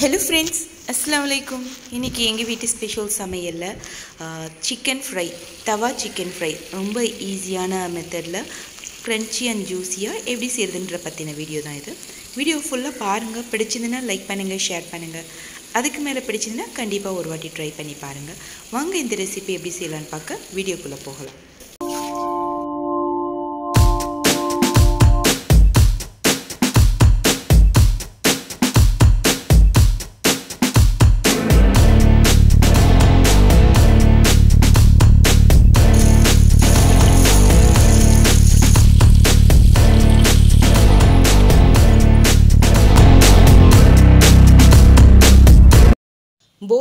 Hello friends அஸ்லாம் வலைக்கும் இன்றைக்கி எங்கள் வீட்டு ஸ்பெஷல் சமையலில் chicken fry tawa chicken fry ரொம்ப ஈஸியான மெத்தடில் க்ரன்ச்சி அண்ட் ஜூஸியாக எப்படி செய்யுதுன்ற பற்றின வீடியோ தான் இது. வீடியோ ஃபுல்லாக பாருங்கள் பிடிச்சிருந்துன்னா லைக் பண்ணுங்கள் ஷேர் பண்ணுங்கள் அதுக்கு மேலே பிடிச்சிருந்தா கண்டிப்பாக ஒரு வாட்டி ட்ரை பண்ணி பாருங்கள் வாங்க இந்த ரெசிபி எப்படி செய்யலான்னு பார்க்க வீடியோக்குள்ளே போகலாம்.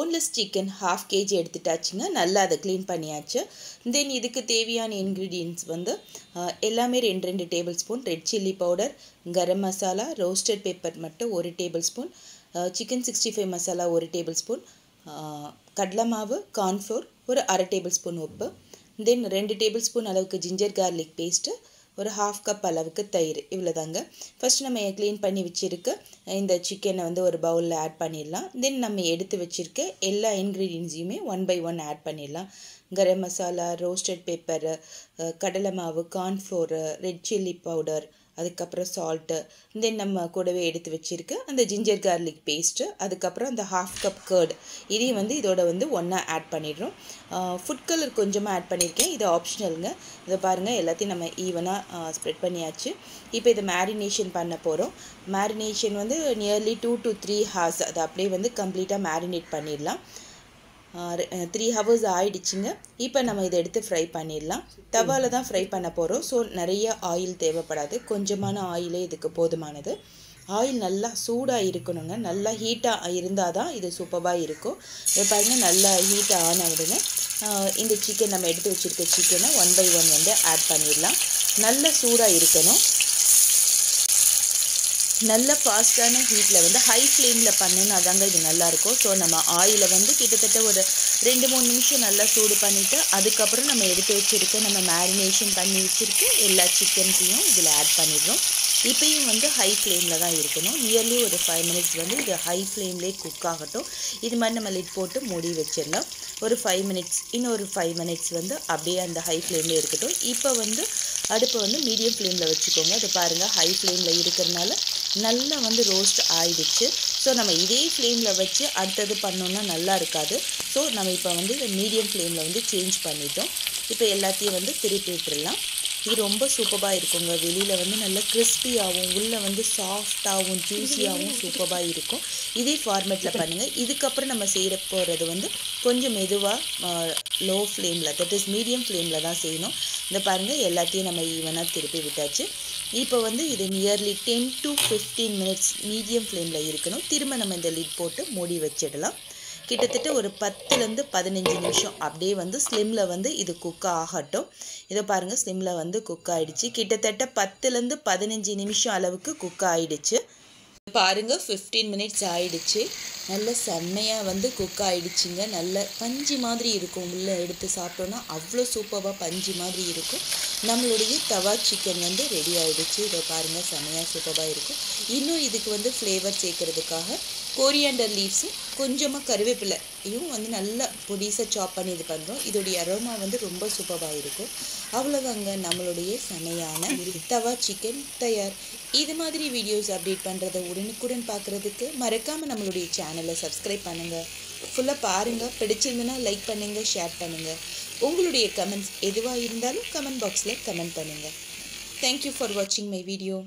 போன்லெஸ் சிக்கன் ஹாஃப் கேஜி எடுத்துட்டாச்சுங்க. நல்லா அதை க்ளீன் பண்ணியாச்சு. தென் இதுக்கு தேவையான இன்க்ரீடியன்ட்ஸ் வந்து எல்லாமே ரெண்டு ரெண்டு tablespoon red chilli powder garam masala roasted pepper மட்டும் ஒரு tablespoon chicken sixty five masala ஒரு டேபிள் ஸ்பூன் கடலை மாவு கார்ன்ஃப்ளோர் ஒரு அரை டேபிள் ஸ்பூன் உப்பு. தென் ரெண்டு டேபிள் ஸ்பூன் அளவுக்கு ஜிஞ்சர் கார்லிக் பேஸ்ட்டு ஒரு ஹாஃப் கப் அளவுக்கு தயிர். இவ்வளோதாங்க ஃபஸ்ட் நம்ம க்ளீன் பண்ணி வச்சுருக்க. இந்த சிக்கனை வந்து ஒரு பவுலில் ஆட் பண்ணிடலாம். தென் நம்ம எடுத்து வச்சுருக்க எல்லா இன்க்ரீடியன்ஸையுமே ஒன் பை ஒன் ஆட் பண்ணிடலாம். கரம் மசாலா ரோஸ்டட் பெப்பரு கடலை மாவு கார்ன்ஃப்ளோரு ரெட் சில்லி பவுடர் அதுக்கப்புறம் சால்ட்டு தென் நம்ம கூடவே எடுத்து வச்சுருக்க அந்த ஜிஞ்சர் கார்லிக் பேஸ்ட்டு அதுக்கப்புறம் அந்த ஹாஃப் கப் கர்டு இதையும் வந்து இதோட வந்து ஒன்றா ஆட் பண்ணிடுறோம். ஃபுட் கலர் கொஞ்சமாக ஆட் பண்ணியிருக்கேன் இது ஆப்ஷனலுங்க இதை பாருங்கள் எல்லாத்தையும் நம்ம ஈவனாக ஸ்ப்ரெட் பண்ணியாச்சு. இப்போ இதை மேரினேஷன் பண்ண போகிறோம் மேரினேஷன் வந்து nearly two to three hours அதை அப்படியே வந்து கம்ப்ளீட்டாக மேரினேட் பண்ணிடலாம். த்ரீ ஹவர்ஸ் ஆயிடுச்சுங்க. இப்போ நம்ம இதை எடுத்து ஃப்ரை பண்ணிடலாம். தவாவில் தான் ஃப்ரை பண்ண போகிறோம் ஸோ நிறைய ஆயில் தேவைப்படாது. கொஞ்சமான ஆயிலே இதுக்கு போதுமானது. ஆயில் நல்லா சூடாக இருக்கணுங்க. நல்லா ஹீட்டாக இருந்தால் தான் இது சூப்பராக இருக்கும். இப்போ பாருங்கள் நல்லா ஹீட்டாக ஆன உடனே இந்த சிக்கன் நம்ம எடுத்து வச்சுருக்க சிக்கனை ஒன் பை ஒன் வந்து ஆட் பண்ணிடலாம். நல்லா சூடாக இருக்கணும். நல்ல ஃபாஸ்ட்டான ஹீட்டில் வந்து ஹை ஃப்ளேமில் பண்ணுன்னா தாங்க இது நல்லாயிருக்கும் ஸோ நம்ம ஆயிலை வந்து கிட்டத்தட்ட ஒரு ரெண்டு மூணு நிமிஷம் நல்லா சூடு பண்ணிவிட்டு அதுக்கப்புறம் நம்ம எடுத்து வச்சுருக்க நம்ம மேரினேஷன் பண்ணி வச்சுருக்க எல்லா சிக்கன்ஸையும் இதில் ஆட் பண்ணிடுறோம். இப்பயும் வந்து ஹை ஃப்ளேமில் தான் இருக்கணும். நியர்லி ஒரு ஃபைவ் மினிட்ஸ் வந்து இது ஹை ஃப்ளேம்லேயே குக் ஆகட்டும். இது மாதிரி நம்ம லிட் போட்டு மூடி வச்சிடலாம். ஒரு ஃபைவ் மினிட்ஸ் இன்னொரு ஃபைவ் மினிட்ஸ் வந்து அப்படியே அந்த ஹை ஃப்ளேம்லேயே இருக்கட்டும். இப்போ வந்து அடுப்பை வந்து மீடியம் ஃப்ளேமில் வச்சுக்கோங்க. அது பாருங்கள் ஹை ஃப்ளேமில் இருக்கிறனால நல்லா வந்து ரோஸ்ட் ஆயிடுச்சு. ஸோ நம்ம இதே ஃப்ளேமில் வச்சு அடுத்தது பண்ணோன்னா நல்லா இருக்காது. ஸோ நம்ம இப்போ வந்து மீடியம் ஃப்ளேமில் வந்து சேஞ்ச் பண்ணிட்டோம். இப்போ எல்லாத்தையும் வந்து திருப்பி விட்டுடலாம் இது ரொம்ப சூப்பராக இருக்குங்க. வெளியில் வந்து நல்லா கிறிஸ்பியாகவும் உள்ளே வந்து சாஃப்டாகவும் ஜூஸியாகவும் சூப்பராக இருக்கும். இதே ஃபார்மேட்டில் பண்ணுங்கள் இதுக்கப்புறம் நம்ம செய்கிற போகிறது வந்து கொஞ்சம் மெதுவாக லோ ஃப்ளேமில் தட் இஸ் மீடியம் ஃப்ளேமில் தான் செய்யணும். இந்த பாருங்கள் எல்லாத்தையும் நம்ம ஈவனாக திருப்பி விட்டாச்சு. இப்போ வந்து இது nearly ten to fifteen minutes medium ஃப்ளேமில் இருக்கணும். திரும்ப நம்ம இந்த லிட் போட்டு மூடி வச்சிடலாம். கிட்டத்தட்ட ஒரு பத்துலேருந்து பதினஞ்சு நிமிஷம் அப்படியே வந்து ஸ்லிம்மில் வந்து இது குக் ஆகட்டும். இதை பாருங்கள் ஸ்லிம்மில் வந்து குக் ஆகிடுச்சு கிட்டத்தட்ட பத்துலேருந்து பதினஞ்சு நிமிஷம் அளவுக்கு குக் ஆகிடுச்சு பாருங்கள் ஃபிஃப்டீன் மினிட்ஸ் ஆகிடுச்சு நல்ல செம்மையாக வந்து குக் ஆகிடுச்சிங்க நல்ல பஞ்சு மாதிரி இருக்கும். உள்ளே எடுத்து சாப்பிட்டோன்னா அவ்வளோ சூப்பராக பஞ்சு மாதிரி இருக்கும். நம்மளுடைய தவா சிக்கன் வந்து ரெடி ஆகிடுச்சு இதை பாருங்கள் செம்மையாக சூப்பராக இருக்கும். இன்னும் இதுக்கு வந்து ஃப்ளேவர் சேர்க்குறதுக்காக கோரியாண்டர் லீவ்ஸும் கொஞ்சமாக கருவேப்பிலையும் வந்து நல்லா பொடிசாக சாப் பண்ணி இது பண்ணுறோம் இதோடைய அரோமா வந்து ரொம்ப சூப்பராக இருக்கும். அவ்வளோதாங்க நம்மளுடைய செமையான தவா சிக்கன் தயார். இது மாதிரி வீடியோஸ் அப்டேட் பண்ணுறதை உடனுக்குடன் பார்க்குறதுக்கு மறக்காமல் நம்மளுடைய சேனலை சப்ஸ்கிரைப் பண்ணுங்கள் ஃபுல்லாக பாருங்கள் பிடிச்சிருந்துன்னா லைக் பண்ணுங்கள் ஷேர் பண்ணுங்கள் உங்களுடைய கமெண்ட்ஸ் எதுவாக இருந்தாலும் கமெண்ட் பாக்ஸில் கமெண்ட் பண்ணுங்கள் தேங்க்யூ ஃபார் வாட்சிங் மை வீடியோ